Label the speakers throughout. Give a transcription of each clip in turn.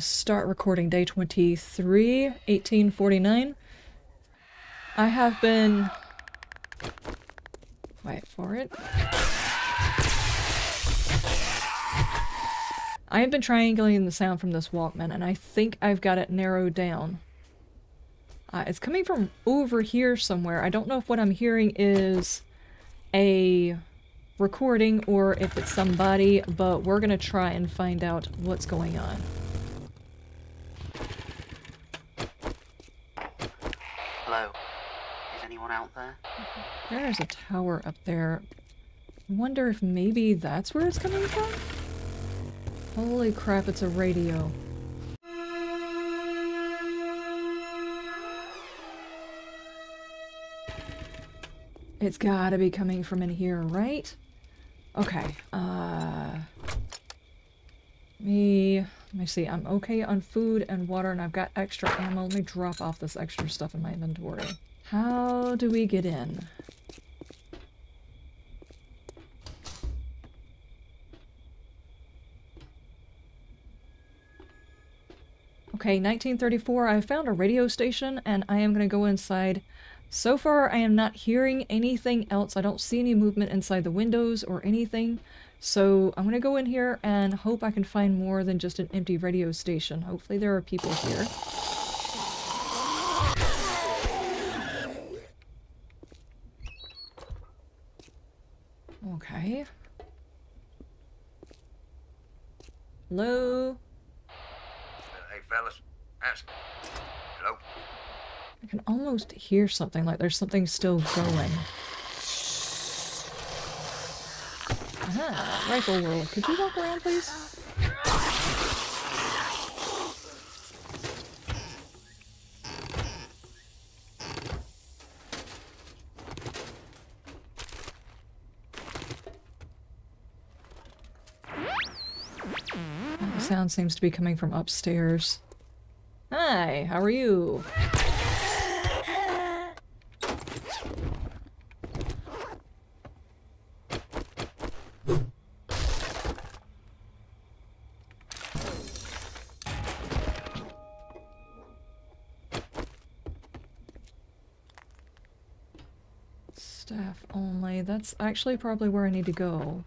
Speaker 1: start recording day 23, 1849. I have been... Wait for it. I have been triangulating the sound from this Walkman, and I think I've got it narrowed down. Uh, it's coming from over here somewhere. I don't know if what I'm hearing is a recording or if it's somebody, but we're gonna try and find out what's going on.
Speaker 2: Hello. Out there?
Speaker 1: There's a tower up there. I wonder if maybe that's where it's coming from? Holy crap, it's a radio. It's gotta be coming from in here, right? Okay, uh... Me... Let me see, I'm okay on food and water and I've got extra ammo. Let me drop off this extra stuff in my inventory. How do we get in? Okay, 1934, I found a radio station and I am going to go inside. So far, I am not hearing anything else. I don't see any movement inside the windows or anything. So I'm going to go in here and hope I can find more than just an empty radio station. Hopefully there are people here. Okay. Hello?
Speaker 3: Hey, fellas. Ask. Hello?
Speaker 1: I can almost hear something, like there's something still going. Ah, Rifle World. Could you walk around, please? The sound seems to be coming from upstairs. Hi, how are you? Staff only. That's actually probably where I need to go.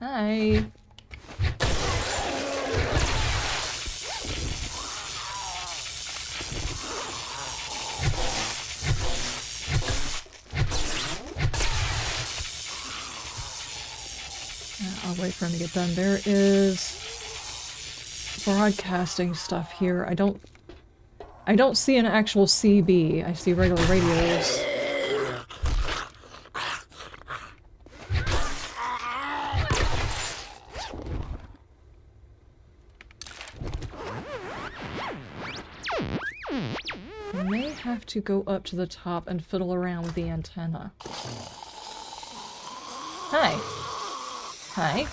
Speaker 1: Hi. I'll wait for him to get done. There is broadcasting stuff here. I don't I don't see an actual CB. I see regular radios. Have to go up to the top and fiddle around with the antenna. Hi. Hi.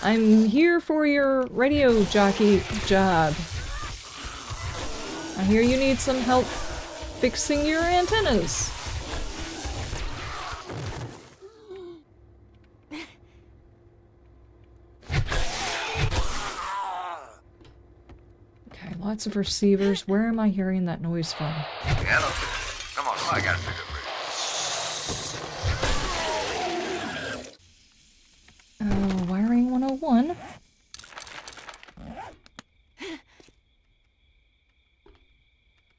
Speaker 1: I'm here for your radio jockey job. I hear you need some help fixing your antennas. Lots of receivers. Where am I hearing that noise from?
Speaker 3: Come on, I got to figure it.
Speaker 1: Uh, wiring 101.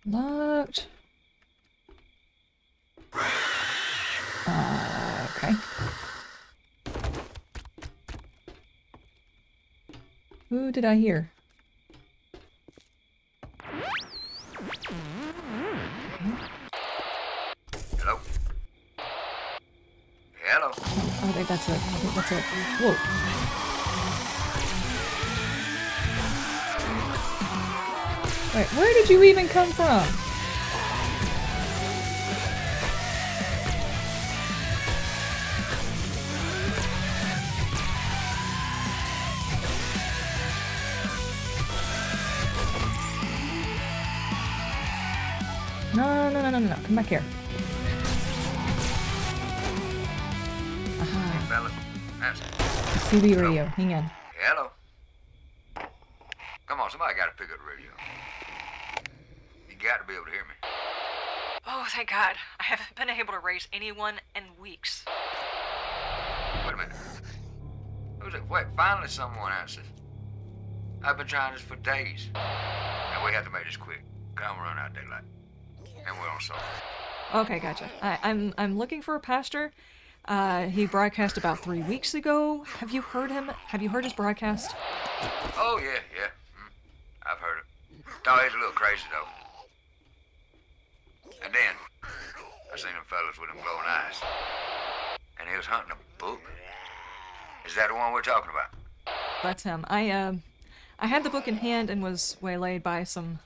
Speaker 1: Locked. Uh, okay. Who did I hear?
Speaker 3: Hello?
Speaker 1: I think that's it. I think that's it. Whoa. Wait, where did you even come from? No, no, no, no, no, no. Come back here.
Speaker 3: Fellas. Answer.
Speaker 1: CB radio. Hang on.
Speaker 3: Hello. Come on, somebody got to pick up the radio. You got to be able to hear me.
Speaker 1: Oh, thank God. I haven't been able to raise anyone in weeks.
Speaker 3: Wait a minute. Who's it? Wait, finally someone answers. I've been trying this for days. And we have to make this quick. Cause I'm running out of daylight. And we're on salt.
Speaker 1: Okay, gotcha. I, I'm I'm looking for a pastor. Uh, he broadcast about three weeks ago. Have you heard him? Have you heard his broadcast?
Speaker 3: Oh, yeah, yeah. Mm, I've heard it. Thought he's a little crazy, though. And then, I seen them fellas with them glowing eyes. And he was hunting a book. Is that the one we're talking about?
Speaker 1: That's him. I um, I had the book in hand and was waylaid by some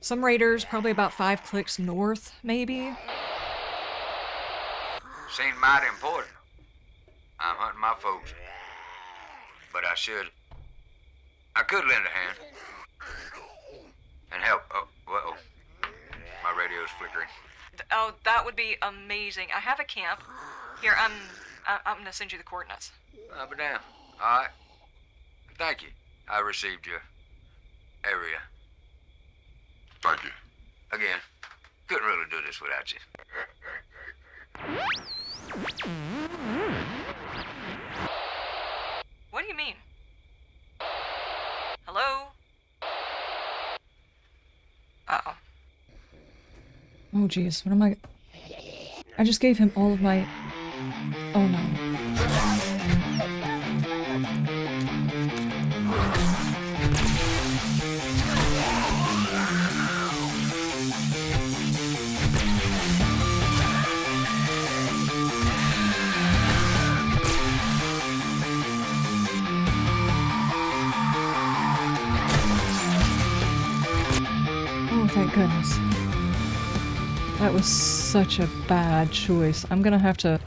Speaker 1: some raiders, probably about five clicks north, maybe.
Speaker 3: Seemed mighty important. I'm hunting my folks. But I should. I could lend a hand. And help. Oh, well, my radio's flickering.
Speaker 1: Oh, that would be amazing. I have a camp. Here, I'm I- I'm gonna send you the coordinates.
Speaker 3: I'll be damned. All right. Thank you. I received your area. Thank you. Again, couldn't really do this without you.
Speaker 1: Jeez, what am I? I just gave him all of my. Oh no. Was such a bad choice. I'm gonna have to.